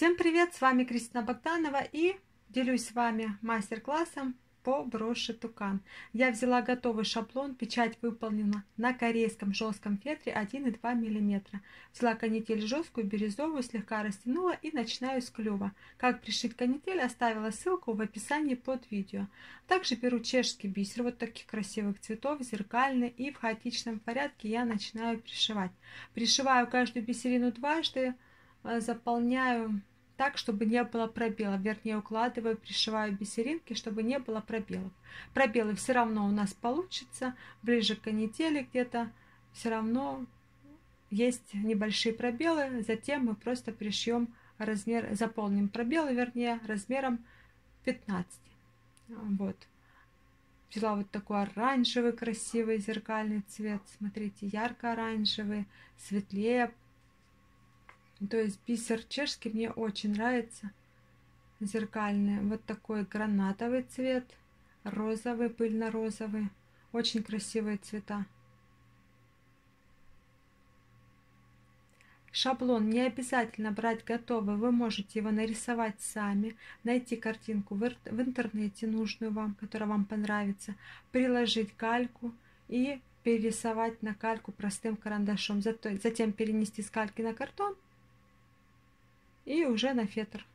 Всем привет, с вами Кристина Богданова и делюсь с вами мастер-классом по броши Тукан. Я взяла готовый шаблон, печать выполнена на корейском жестком фетре 1,2 мм. Взяла канитель жесткую, бирюзовую, слегка растянула и начинаю с клюва. Как пришить канитель, оставила ссылку в описании под видео. Также беру чешский бисер, вот таких красивых цветов, зеркальный, и в хаотичном порядке я начинаю пришивать. Пришиваю каждую бисерину дважды, э, заполняю так, чтобы не было пробелов. Вернее, укладываю, пришиваю бисеринки, чтобы не было пробелов. Пробелы все равно у нас получится, ближе к канители где-то все равно есть небольшие пробелы. Затем мы просто пришьем размер, заполним пробелы, вернее, размером 15. Вот. Взяла вот такой оранжевый красивый зеркальный цвет. Смотрите, ярко-оранжевый, светлее то есть бисер чешский мне очень нравится. Зеркальный. Вот такой гранатовый цвет. Розовый, пыльно-розовый. Очень красивые цвета. Шаблон не обязательно брать готовый, вы можете его нарисовать сами, найти картинку в интернете нужную вам, которая вам понравится, приложить кальку и перерисовать на кальку простым карандашом, затем перенести с кальки на картон и уже на фетр.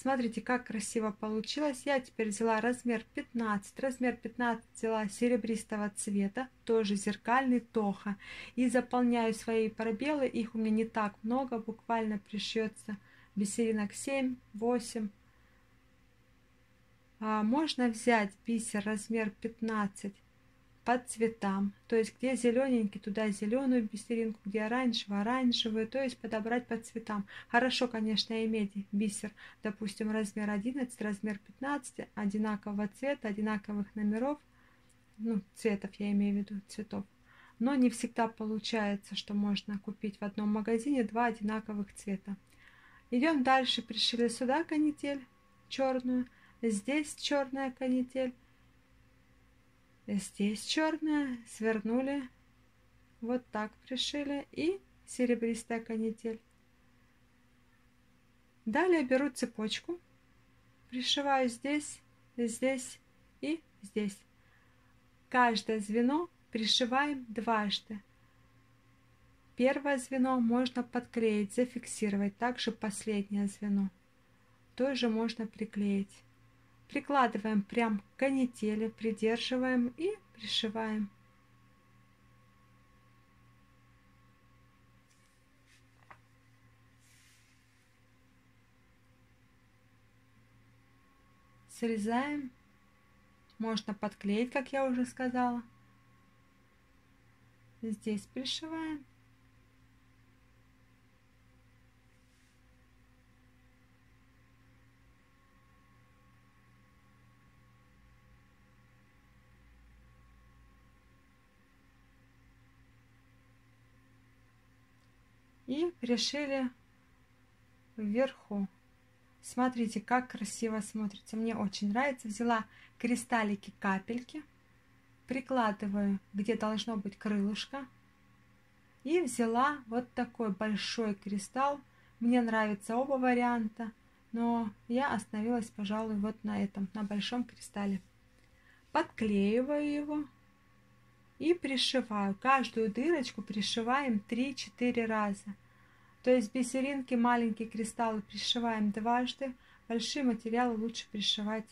Смотрите, как красиво получилось. Я теперь взяла размер 15. Размер 15 взяла серебристого цвета, тоже зеркальный тоха. И заполняю свои пробелы. Их у меня не так много, буквально пришьется бисеринок 7-8. А можно взять бисер размер 15 по цветам. То есть где зелененький, туда зеленую бисеринку, где оранжевый, оранжевую. То есть подобрать по цветам. Хорошо, конечно, иметь бисер, допустим, размер 11, размер 15, одинакового цвета, одинаковых номеров. Ну, цветов я имею в виду, цветов. Но не всегда получается, что можно купить в одном магазине два одинаковых цвета. Идем дальше. Пришили сюда канитель черную. Здесь черная канитель Здесь черная, свернули, вот так пришили и серебристая канитель. Далее беру цепочку, пришиваю здесь, здесь и здесь. Каждое звено пришиваем дважды. Первое звено можно подклеить, зафиксировать, также последнее звено тоже можно приклеить. Прикладываем прям к канители, придерживаем и пришиваем. Срезаем. Можно подклеить, как я уже сказала. Здесь пришиваем. И решили вверху. Смотрите, как красиво смотрится. Мне очень нравится. Взяла кристаллики капельки, прикладываю, где должно быть крылышко. И взяла вот такой большой кристалл. Мне нравятся оба варианта, но я остановилась, пожалуй, вот на этом, на большом кристалле. Подклеиваю его и пришиваю. Каждую дырочку пришиваем 3-4 раза. То есть бисеринки, маленькие кристаллы пришиваем дважды, большие материалы лучше пришивать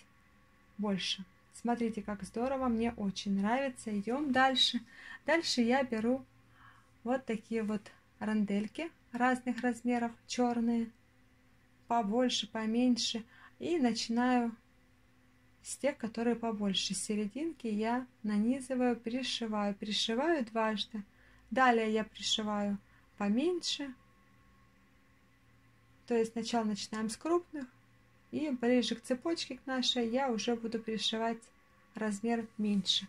больше. Смотрите, как здорово, мне очень нравится. Идем дальше. Дальше я беру вот такие вот рандельки разных размеров, черные, побольше, поменьше. И начинаю с тех, которые побольше. С серединки я нанизываю, пришиваю. Пришиваю дважды. Далее я пришиваю поменьше. То есть сначала начинаем с крупных. И ближе к цепочке к нашей я уже буду пришивать размер меньше.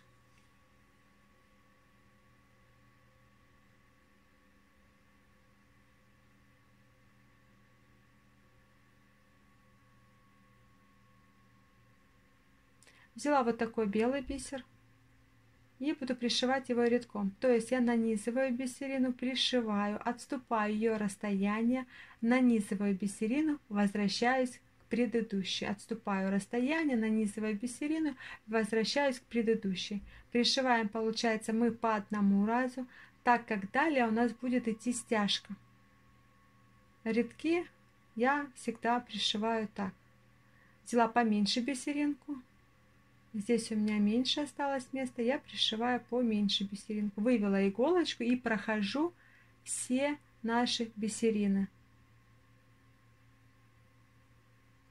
Взяла вот такой белый бисер. и буду пришивать его рядком. То есть я нанизываю бисерину, пришиваю, отступаю ее расстояние, нанизываю бисерину, возвращаюсь к предыдущей. Отступаю расстояние, нанизываю бисерину, возвращаюсь к предыдущей. Пришиваем, получается, мы по одному разу, так как далее у нас будет идти стяжка. Рядки я всегда пришиваю так. Взяла поменьше бисеринку, Здесь у меня меньше осталось места, я пришиваю поменьше бисеринку. Вывела иголочку и прохожу все наши бисерины.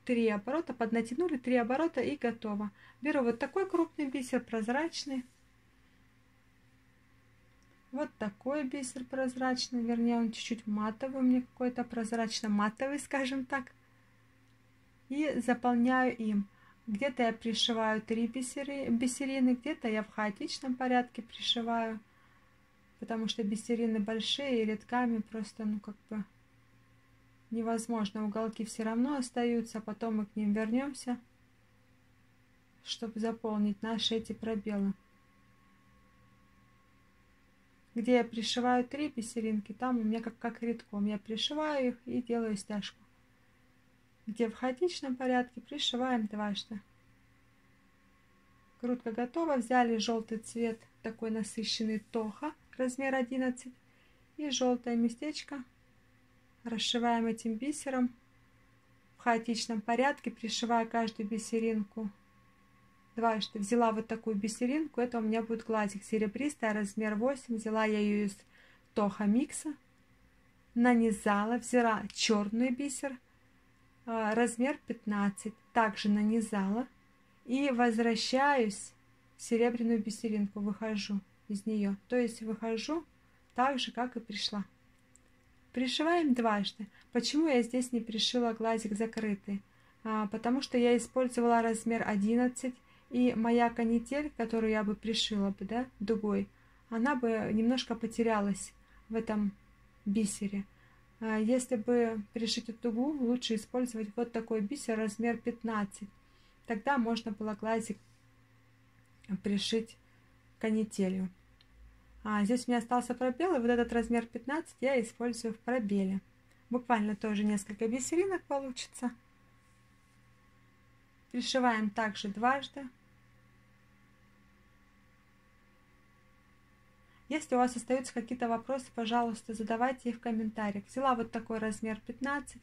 Три оборота, поднатянули три оборота и готово. Беру вот такой крупный бисер, прозрачный. Вот такой бисер прозрачный, вернее он чуть-чуть матовый, у меня какой-то прозрачно-матовый, скажем так. И заполняю им. Где-то я пришиваю три бисерины, где-то я в хаотичном порядке пришиваю, потому что бисерины большие и рядками просто, ну, как бы невозможно. Уголки все равно остаются, а потом мы к ним вернемся, чтобы заполнить наши эти пробелы. Где я пришиваю три бисеринки, там у меня как, как рядком. Я пришиваю их и делаю стяжку где в хаотичном порядке пришиваем дважды. Грудка готова. Взяли желтый цвет, такой насыщенный тоха, размер 11. И желтое местечко расшиваем этим бисером в хаотичном порядке, пришивая каждую бисеринку дважды. Взяла вот такую бисеринку, это у меня будет глазик серебристый, размер 8. Взяла я ее из тоха микса, нанизала, взяла черный бисер – а, размер 15, также нанизала и возвращаюсь в серебряную бисеринку, выхожу из нее, то есть выхожу так же, как и пришла. Пришиваем дважды. Почему я здесь не пришила глазик закрытый? А, потому что я использовала размер 11, и моя канитель, которую я бы пришила бы, да, дугой, она бы немножко потерялась в этом бисере. А если бы пришить эту дугу, лучше использовать вот такой бисер размер 15. Тогда можно было глазик пришить канителью. А здесь у меня остался пробел, и вот этот размер 15 я использую в пробеле. Буквально тоже несколько бисеринок получится. Пришиваем также дважды. Если у вас остаются какие-то вопросы, пожалуйста, задавайте их в комментариях. Взяла вот такой размер 15,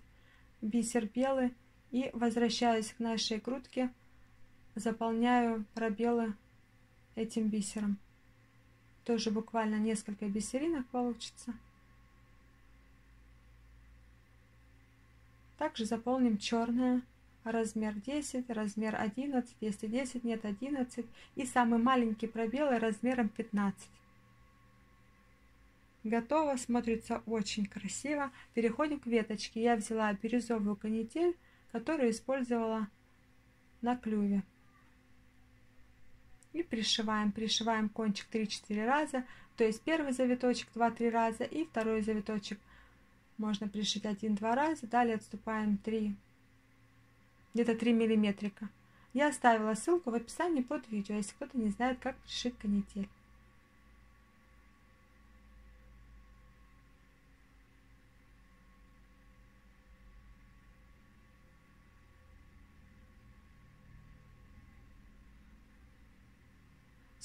бисер белый, и возвращаюсь к нашей грудке, заполняю пробелы этим бисером. Тоже буквально несколько бисеринок получится. Также заполним черное, размер 10, размер 11, если 10 нет 11 и самый маленький пробел размером 15. Готово, смотрится очень красиво. Переходим к веточке. Я взяла бирюзовую канитель, которую использовала на клюве. И пришиваем. Пришиваем кончик 3-4 раза. То есть первый завиточек 2-3 раза и второй завиточек можно пришить 1-2 раза. Далее отступаем 3, где-то 3 миллиметрика. Я оставила ссылку в описании под видео, если кто-то не знает, как пришить канитель.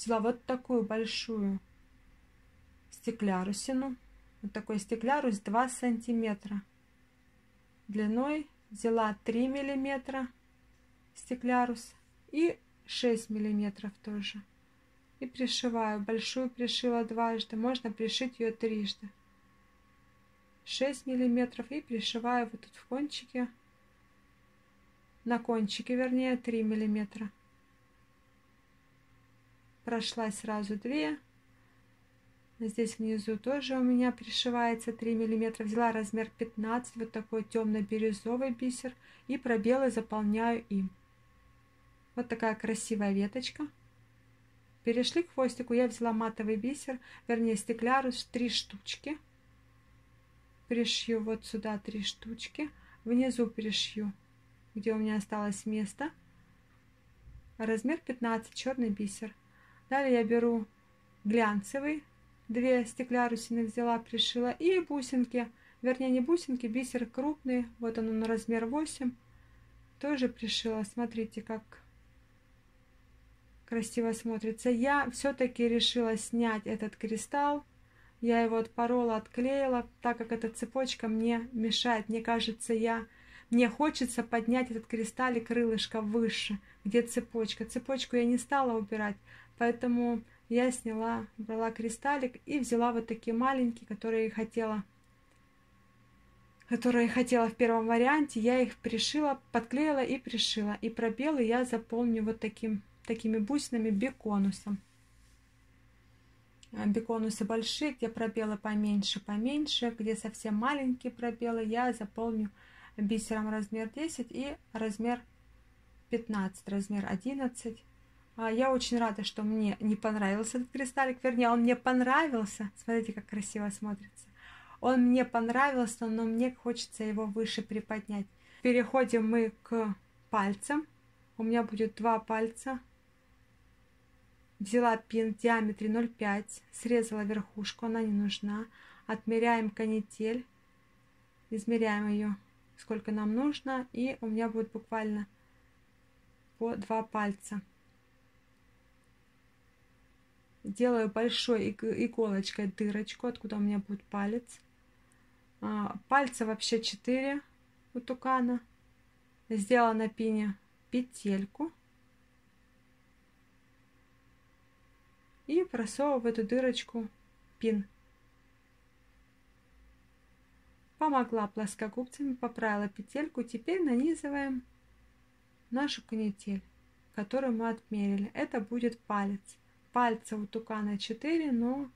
Взяла вот такую большую стеклярусину. Вот такой стеклярус 2 сантиметра. Длиной взяла 3 миллиметра стеклярус и 6 миллиметров тоже. И пришиваю. Большую пришила дважды. Можно пришить ее трижды. 6 миллиметров и пришиваю вот тут в кончике. На кончике, вернее, 3 миллиметра прошла сразу две. Здесь внизу тоже у меня пришивается 3 миллиметра. Взяла размер 15, вот такой темно-бирюзовый бисер. И пробелы заполняю им. Вот такая красивая веточка. Перешли к хвостику. Я взяла матовый бисер, вернее стеклярус, три штучки. Пришью вот сюда три штучки. Внизу пришью, где у меня осталось место. Размер 15, черный бисер. Далее я беру глянцевый, две стеклярусины взяла, пришила, и бусинки, вернее не бусинки, бисер крупный, вот он на размер 8, тоже пришила, смотрите, как красиво смотрится. Я все-таки решила снять этот кристалл, я его отпорола, отклеила, так как эта цепочка мне мешает. Мне кажется, я... Мне хочется поднять этот кристаллик крылышко выше, где цепочка. Цепочку я не стала убирать, поэтому я сняла, брала кристаллик и взяла вот такие маленькие, которые хотела которые хотела в первом варианте, я их пришила, подклеила и пришила. И пробелы я заполню вот таким, такими бусинами беконусом. Э, беконусы большие, где пробелы поменьше, поменьше, где совсем маленькие пробелы, я заполню бисером размер 10 и размер 15, размер 11. А, я очень рада, что мне не понравился этот кристаллик, вернее, он мне понравился. Смотрите, как красиво смотрится. Он мне понравился, но мне хочется его выше приподнять. Переходим мы к пальцам. У меня будет два пальца Взяла пин в диаметре 0,5, срезала верхушку, она не нужна. Отмеряем канитель, измеряем ее, сколько нам нужно, и у меня будет буквально по два пальца. Делаю большой иголочкой дырочку, откуда у меня будет палец. А, пальца вообще 4 у тукана. Сделала на пине петельку. и просовываю в эту дырочку пин. Помогла плоскогубцами, поправила петельку. Теперь нанизываем нашу канитель, которую мы отмерили. Это будет палец. Пальца у тукана 4, но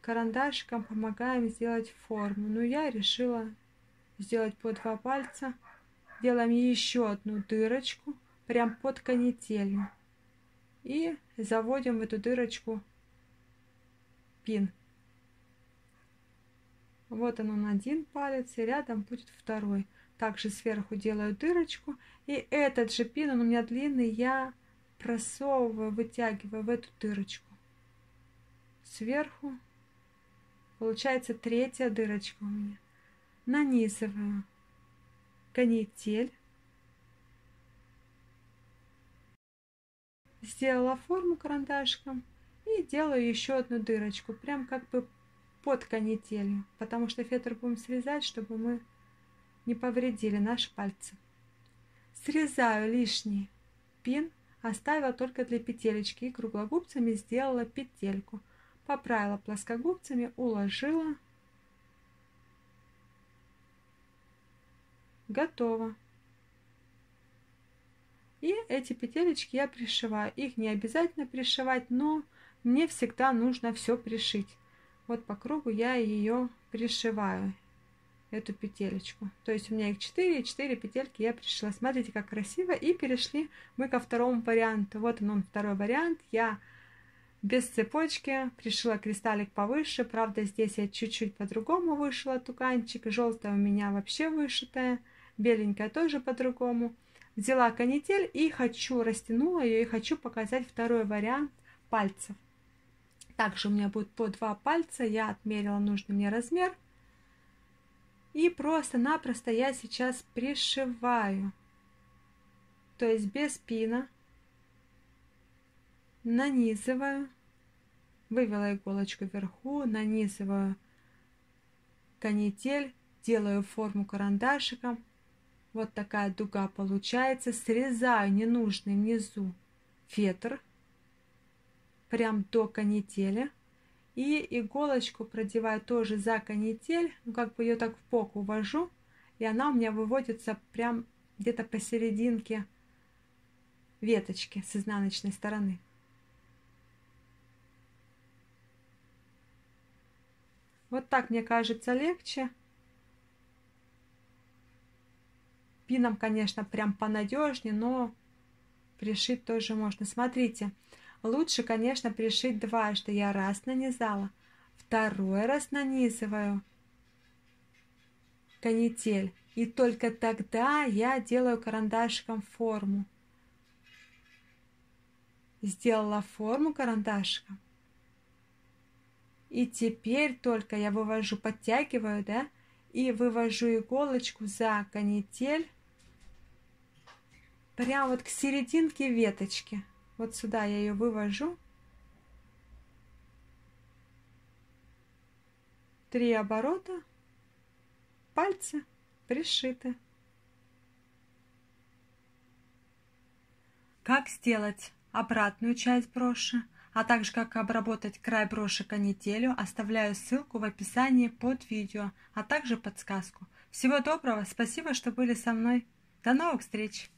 карандашиком помогаем сделать форму. Но я решила сделать по два пальца. Делаем еще одну дырочку прям под канителью и заводим в эту дырочку пин. Вот он, один палец, и рядом будет второй. Также сверху делаю дырочку, и этот же пин, он у меня длинный, я просовываю, вытягиваю в эту дырочку. Сверху получается третья дырочка у меня. Нанизываю канитель сделала форму карандашком и делаю еще одну дырочку, прям как бы под канителью, потому что фетр будем срезать, чтобы мы не повредили наши пальцы. Срезаю лишний пин, оставила только для петелечки и круглогубцами сделала петельку. Поправила плоскогубцами, уложила. Готово. И эти петелечки я пришиваю. Их не обязательно пришивать, но мне всегда нужно все пришить. Вот по кругу я ее пришиваю, эту петелечку. То есть у меня их 4, и 4 петельки я пришила. Смотрите, как красиво. И перешли мы ко второму варианту. Вот он, второй вариант. Я без цепочки пришила кристаллик повыше. Правда, здесь я чуть-чуть по-другому вышила туканчик. Желтая у меня вообще вышитая. Беленькая тоже по-другому взяла канитель и хочу, растянула ее и хочу показать второй вариант пальцев. Также у меня будет по два пальца, я отмерила нужный мне размер. И просто-напросто я сейчас пришиваю, то есть без пина, нанизываю, вывела иголочку вверху, нанизываю канитель, делаю форму карандашиком, вот такая дуга получается. Срезаю ненужный внизу фетр. Прям до канители. И иголочку продеваю тоже за канитель, ну как бы ее так в бок увожу, и она у меня выводится прям где-то посерединке веточки с изнаночной стороны. Вот так мне кажется легче. Пином, конечно, прям понадежнее, но пришить тоже можно. Смотрите, лучше, конечно, пришить дважды. Я раз нанизала, второй раз нанизываю канитель. И только тогда я делаю карандашиком форму. Сделала форму карандашиком. И теперь только я вывожу, подтягиваю, да, и вывожу иголочку за канитель прямо вот к серединке веточки. Вот сюда я ее вывожу. Три оборота, пальцы пришиты. Как сделать обратную часть броши, а также как обработать край броши канителью, оставляю ссылку в описании под видео, а также подсказку. Всего доброго, спасибо, что были со мной. До новых встреч!